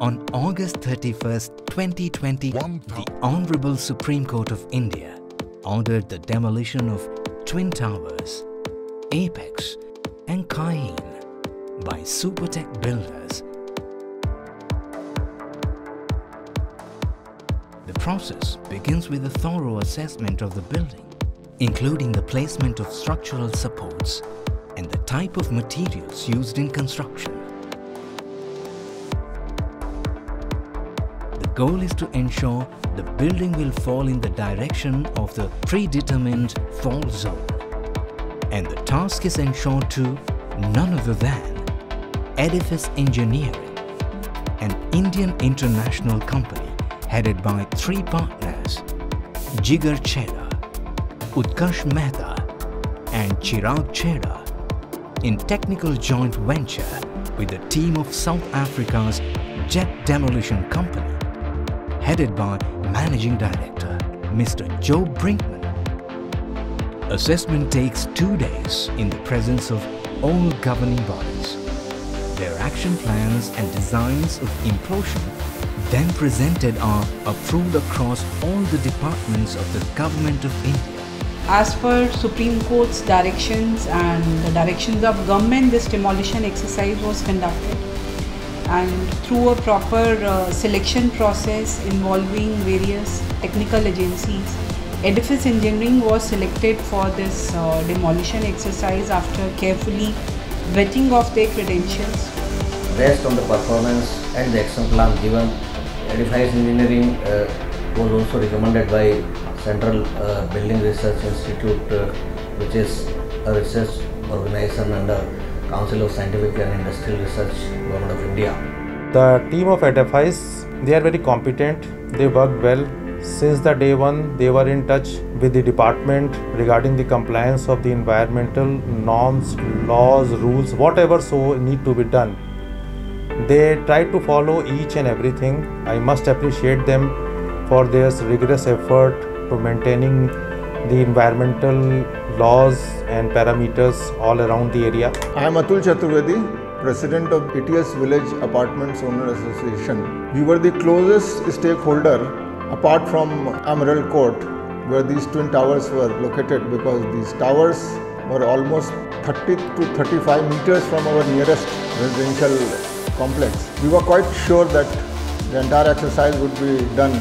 On August 31, 2020, the Honorable Supreme Court of India ordered the demolition of Twin Towers, Apex and Ceyane by Supertech Builders. The process begins with a thorough assessment of the building, including the placement of structural supports and the type of materials used in construction. Goal is to ensure the building will fall in the direction of the predetermined fall zone. And the task is ensured to none other than Edifice Engineering, an Indian international company headed by three partners, Jigar Chheda, Utkarsh Mehta and Chirag Chheda in technical joint venture with a team of South Africa's Jet Demolition Company headed by Managing Director Mr. Joe Brinkmann. Assessment takes two days in the presence of all governing bodies. Their action plans and designs of implosion then presented are approved across all the departments of the Government of India. As per Supreme Court's directions and the directions of government, this demolition exercise was conducted and through a proper uh, selection process involving various technical agencies, Edifice Engineering was selected for this uh, demolition exercise after carefully vetting of their credentials. Based on the performance and the action plan given, Edifice Engineering uh, was also recommended by Central uh, Building Research Institute, uh, which is a research organization under Council of Scientific and Industrial Research, Government of India. The team of Edifice, they are very competent. They work well. Since the day one, they were in touch with the department regarding the compliance of the environmental norms, laws, rules, whatever so need to be done. They try to follow each and everything. I must appreciate them for their rigorous effort to maintaining the environmental laws and parameters all around the area. I am Atul Chaturvedi, President of ATS Village Apartments Owner Association. We were the closest stakeholder apart from Emerald Court where these twin towers were located because these towers were almost 30 to 35 meters from our nearest residential complex. We were quite sure that the entire exercise would be done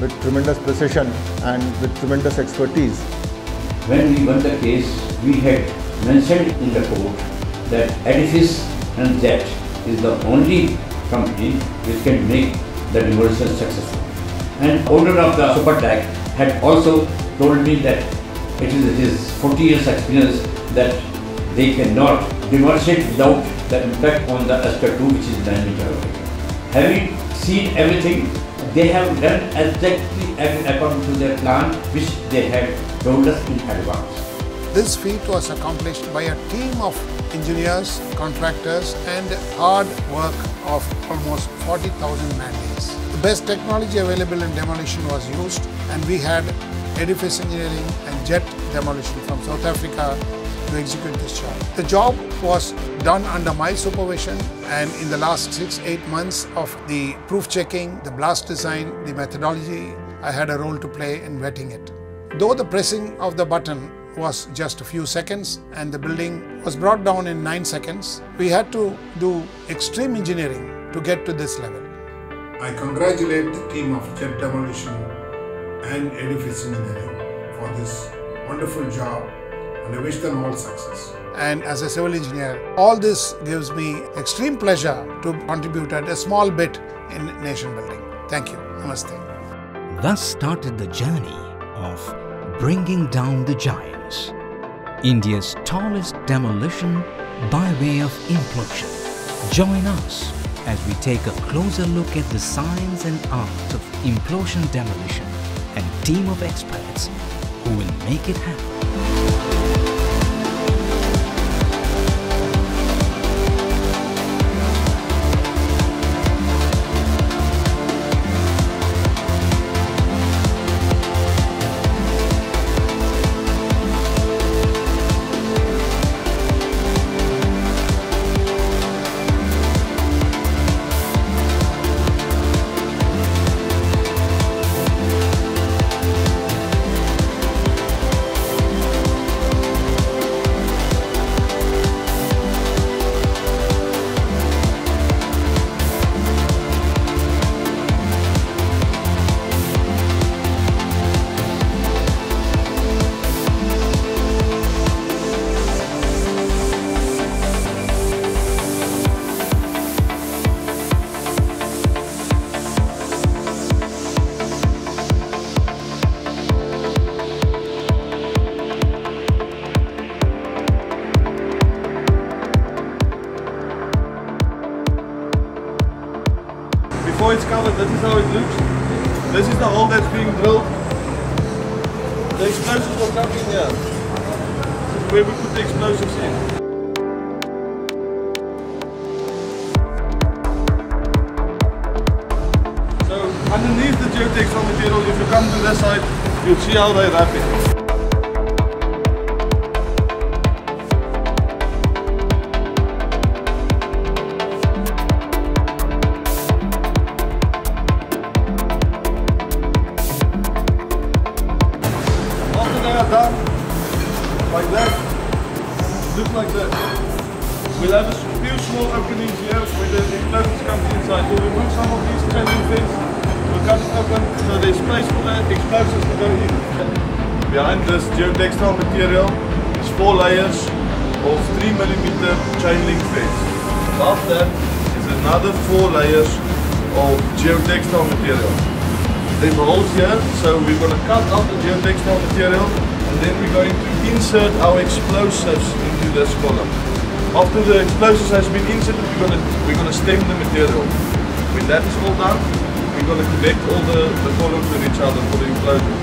with tremendous precision and with tremendous expertise. When we won the case, we had mentioned in the court that Edifice and Jet is the only company which can make the demolition successful. And owner of the Supertech had also told me that it is his 40 years experience that they cannot demolish it without the impact on the Aster 2 which is 9 meter. Having seen everything, they have done exactly according to their plan which they had in advance. This feat was accomplished by a team of engineers, contractors and hard work of almost 40,000 man days. The best technology available in demolition was used and we had Edifice Engineering and Jet Demolition from South Africa to execute this job. The job was done under my supervision and in the last six, eight months of the proof checking, the blast design, the methodology, I had a role to play in vetting it. Though the pressing of the button was just a few seconds and the building was brought down in 9 seconds, we had to do extreme engineering to get to this level. I congratulate the team of Jet Demolition and Edifice Engineering for this wonderful job and I wish them all success. And as a civil engineer, all this gives me extreme pleasure to contribute a small bit in nation building. Thank you. Namaste. Thus started the journey of bringing down the giants. India's tallest demolition by way of implosion. Join us as we take a closer look at the science and art of implosion demolition and team of experts who will make it happen. Before it's covered, this is how it looks. This is the hole that's being drilled. The explosives will come in here. This is where we put the explosives in. Underneath the geotextile material, if you come to this side, you'll see how they wrap it. Like that, look like that. We'll have a few small openings here where the explosives come inside. We'll remove some of these trailing fins. We'll cut it open so there's space for the explosives to go in. Behind this geotextile material is four layers of 3 millimeter chain link fence. Above that is another four layers of geotextile material. There's holes here, so we're going to cut out the geotextile material and then we're going to insert our explosives into this column. After the explosives has been inserted, we're to we're to stem the material. When that is all done, we're to connect all the, the columns with each other for the enclosure.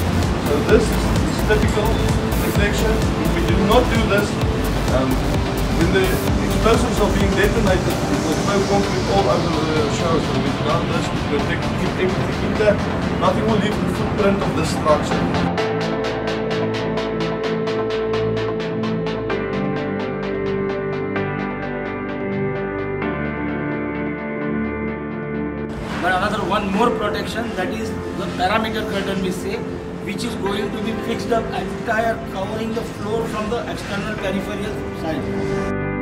So this is, typical reflection. If we do not do this, um, when the explosives are being detonated, it will throw concrete all over the show. So we've done this to protect, keep everything intact. Nothing will leave the footprint of the structure. Protection that is the parameter curtain we say which is going to be fixed up entire covering the floor from the external peripheral side.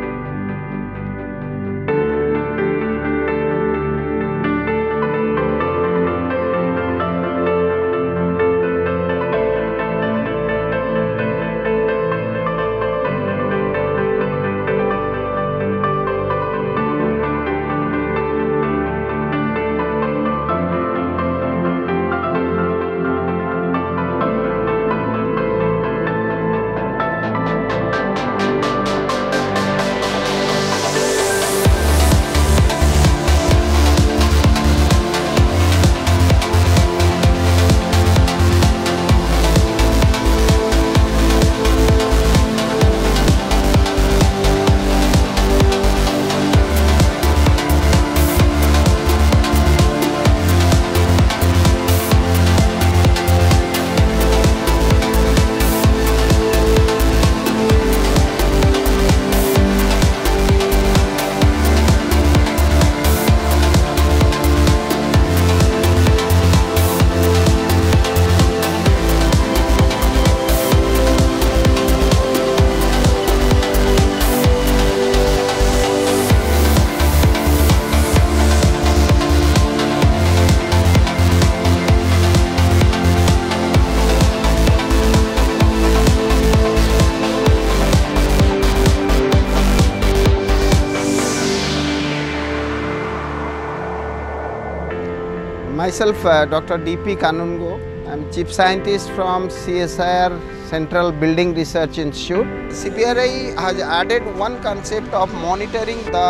Myself, uh, Dr. D.P. Kanungo. I'm Chief Scientist from CSIR Central Building Research Institute. CBRI has added one concept of monitoring the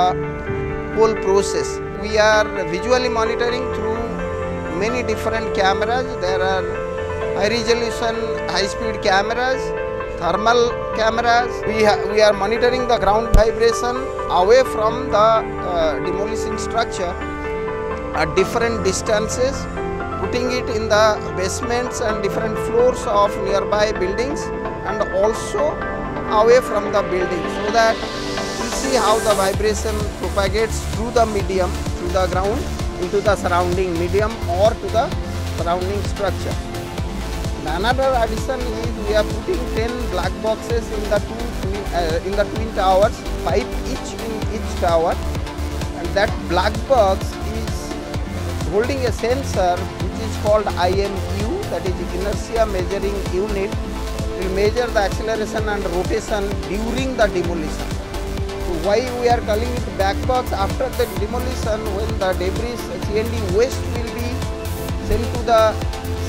whole process. We are visually monitoring through many different cameras. There are high resolution, high speed cameras, thermal cameras. We, we are monitoring the ground vibration away from the uh, demolishing structure at different distances, putting it in the basements and different floors of nearby buildings and also away from the building so that we see how the vibration propagates through the medium, through the ground into the surrounding medium or to the surrounding structure. Another addition is we are putting 10 black boxes in the two twin, uh, in the twin towers, five each in each tower and that black box holding a sensor which is called IMU that is inertia measuring unit will measure the acceleration and rotation during the demolition. So why we are calling it black box after the demolition when the debris C&D waste will be sent to the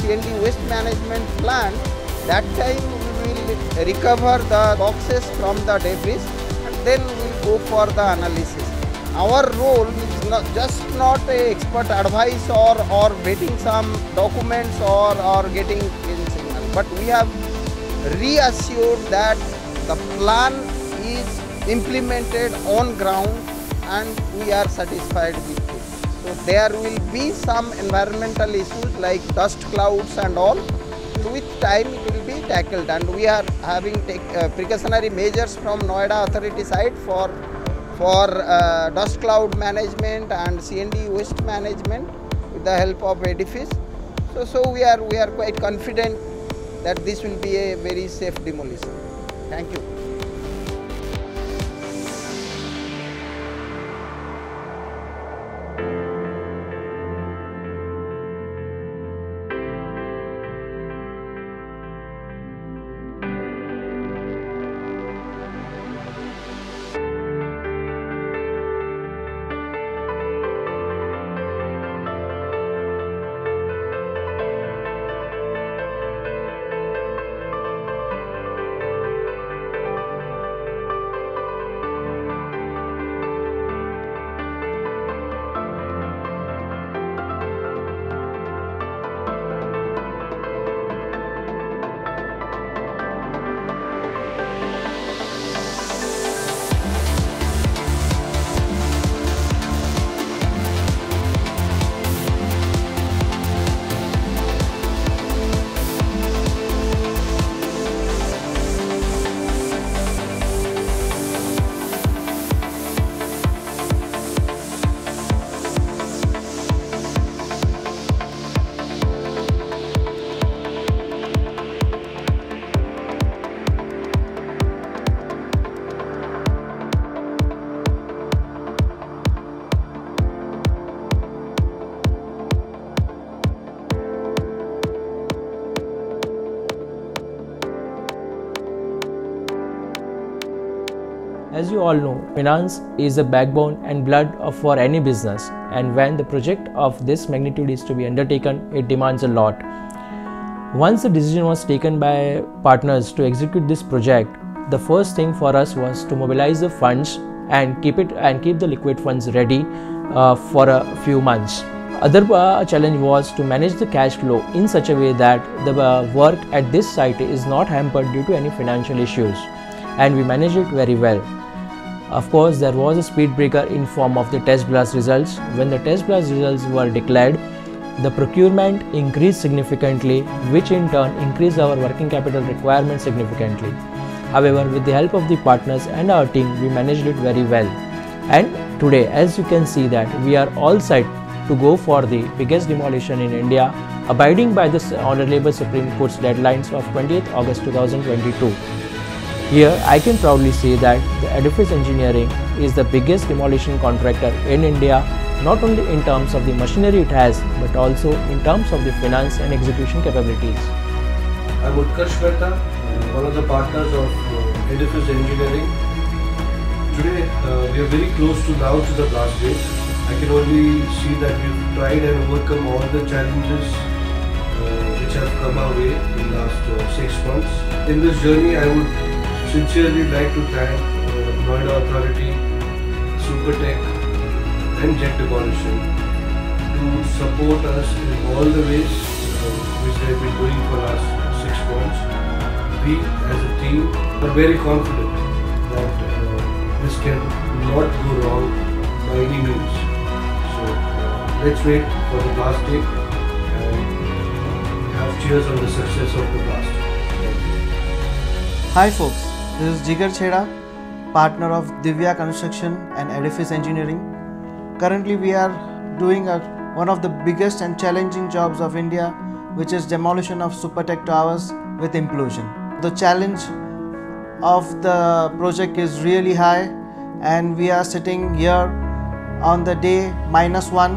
C&D waste management plant that time we will recover the boxes from the debris and then we will go for the analysis. Our role is not just not a expert advice or or getting some documents or or getting in signal, but we have reassured that the plan is implemented on ground and we are satisfied with it. So there will be some environmental issues like dust clouds and all. With time it will be tackled and we are having take, uh, precautionary measures from Noida authority side for for uh, dust cloud management and C&D waste management with the help of edifice. So, so we are we are quite confident that this will be a very safe demolition. Thank you. As you all know, finance is the backbone and blood for any business, and when the project of this magnitude is to be undertaken, it demands a lot. Once the decision was taken by partners to execute this project, the first thing for us was to mobilize the funds and keep it and keep the liquid funds ready uh, for a few months. Other uh, challenge was to manage the cash flow in such a way that the uh, work at this site is not hampered due to any financial issues, and we managed it very well. Of course, there was a speed breaker in form of the test blast results. When the test blast results were declared, the procurement increased significantly, which in turn increased our working capital requirement significantly. However, with the help of the partners and our team, we managed it very well. And today, as you can see that we are all set to go for the biggest demolition in India, abiding by the Honorable Supreme Court's deadlines of 28th August 2022. Here, I can proudly say that the Edifice Engineering is the biggest demolition contractor in India, not only in terms of the machinery it has, but also in terms of the finance and execution capabilities. I'm Utkarsh Mehta, uh, one of the partners of uh, Edifice Engineering. Today, uh, we are very close to now to the blast date. I can only see that we've tried and overcome all the challenges uh, which have come our way in the last uh, six months. In this journey, I would sincerely like to thank uh, Noida Authority, Supertech and Jet Demolition to support us in all the ways uh, which they have been doing for us six months. We as a team are very confident that uh, this can not go wrong by any means. So uh, let's wait for the blast day and have cheers on the success of the blast. Hi folks, this is Jigar Chheda, partner of Divya Construction and Edifice Engineering. Currently, we are doing a, one of the biggest and challenging jobs of India, which is demolition of Supertech towers with implosion. The challenge of the project is really high, and we are sitting here on the day minus one.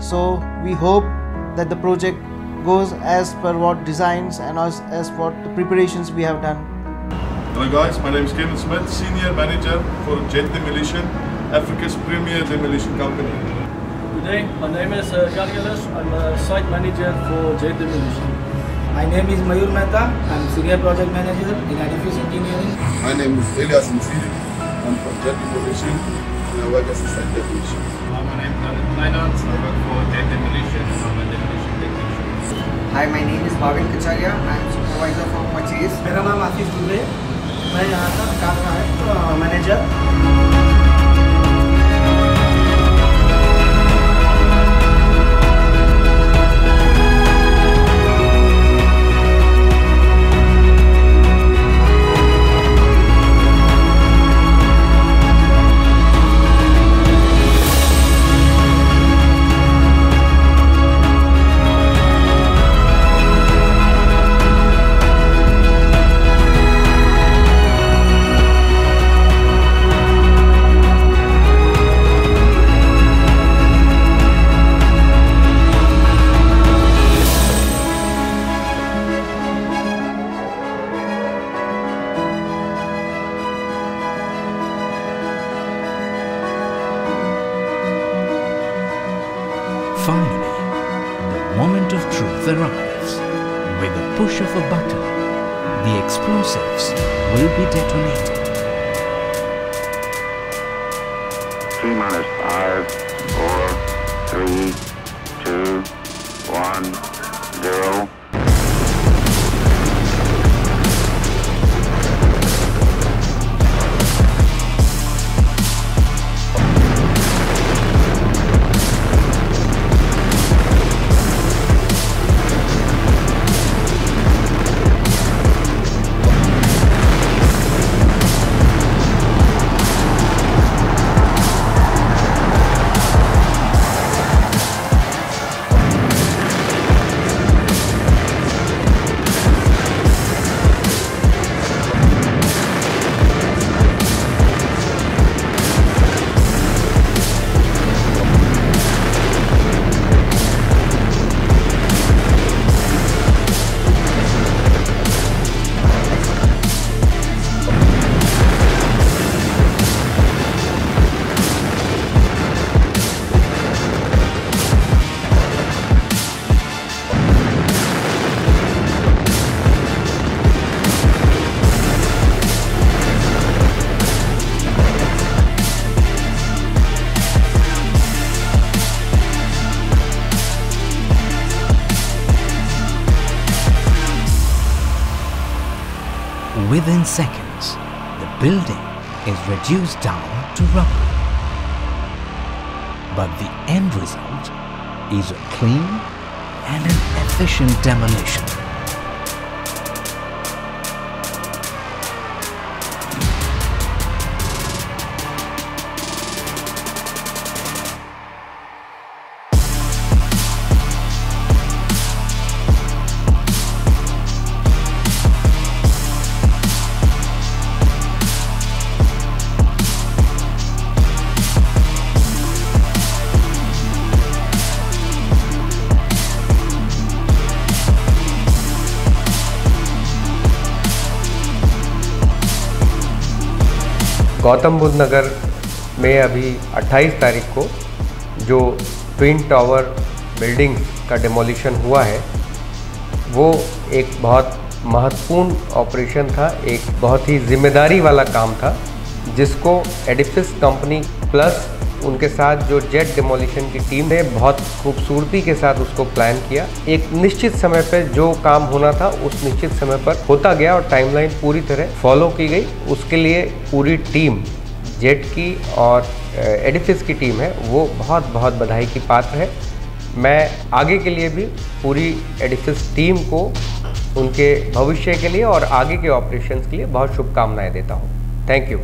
So, we hope that the project goes as per what designs and as, as what the preparations we have done. Hello guys, my name is Kevin Smith, Senior Manager for Jet Demolition, Africa's premier demolition company. Today, my name is uh, I'm a Site Manager for Jet Demolition. My name is Mayur Mehta. I'm Senior Project Manager in Edifice Engineering. My name is Elias Nsiri. I'm from Jet Demolition and I work as a Site Demolition. my name is Narit Lynards. I work for Jet Demolition and I'm a demolition technician. Hi, my name is Bhavin Kacharya. I'm Supervisor for Purchase. My name is Ashish Dubey. मैं यहाँ का काम का है manager Finally, the moment of truth arrives. With a push of a button, the explosives will be detonated. T minus five, four, three, two, one, zero. Seconds, the building is reduced down to rubble. But the end result is a clean and an efficient demolition. Gautam Buddh Nagar में अभी 28 तारीख को जो twin tower building का demolition हुआ है, वो एक बहुत महत्वपूर्ण ऑपरेशन था, एक बहुत ही ज़िम्मेदारी वाला काम था, जिसको एडिफिस कंपनी प्लस उनके साथ जो जेट डिमोलिशन की टीम ने बहुत खूबसूरती के साथ उसको प्लान किया। एक निश्चित समय पर जो काम होना था, उस निश्चित समय पर होता गया और टाइमलाइन पूरी तरह फॉलो की गई। उसके लिए पूरी टीम जेट की और एडिफिस की टीम है, वो बहुत बहुत बधाई की पात्र है। मैं आगे के लिए भी पूरी एडिफिस टीम को उनके भविष्य के लिए और आगे के ऑपरेशंस के लिए बहुत शुभकामनाएँ देता हूँ। Thank you